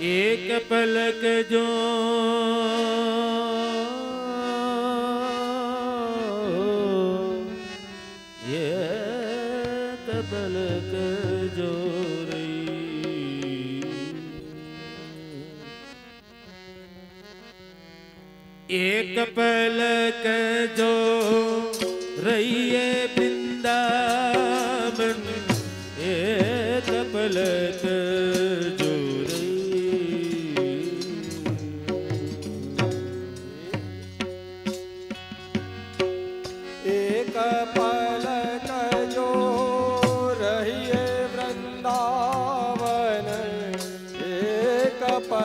एक पलक जो एक पलक जो रही। एक पलक जो रहिए वृंदावन एक पलक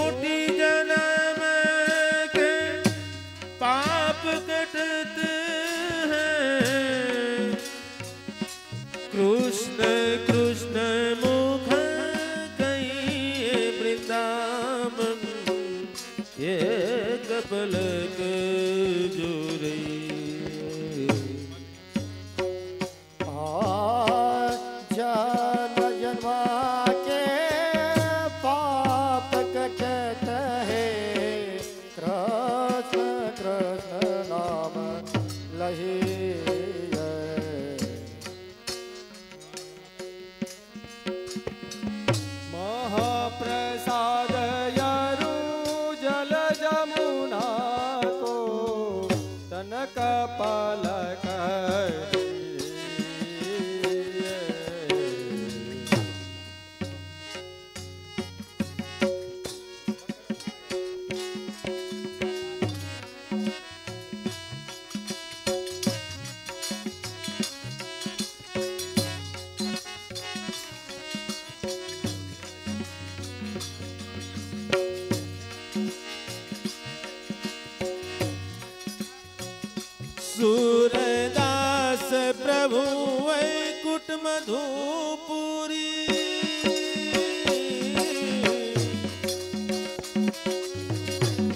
कोटि जन्म के पाप कटते हैं। कृष्ण कृष्ण मुख कहीं वृंदावन ये कपलक महाप्रसाद सूरदास प्रभु वैकुट मधुपुरी।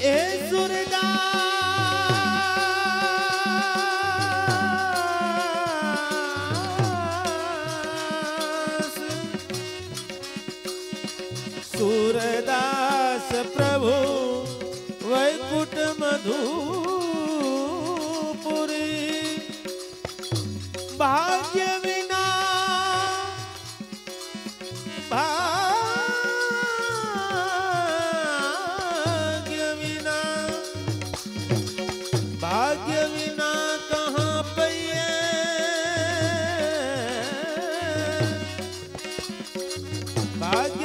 ए सूरदास। सूरदास प्रभु वैकुट मधुपुरी। भाग्य विना भाग्य विना भाग्य विना कहाँ पैए भाग्य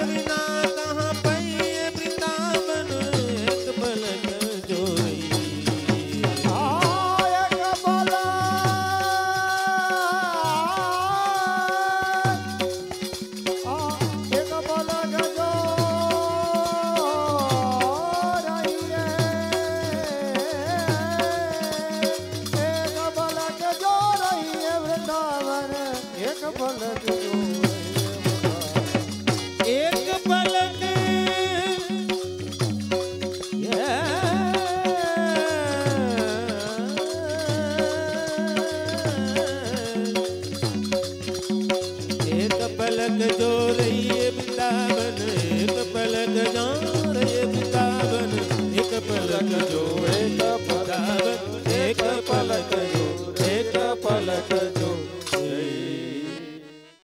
पलक जो रहिए एक पलक एक पलक जो रही है वृंदावन। एक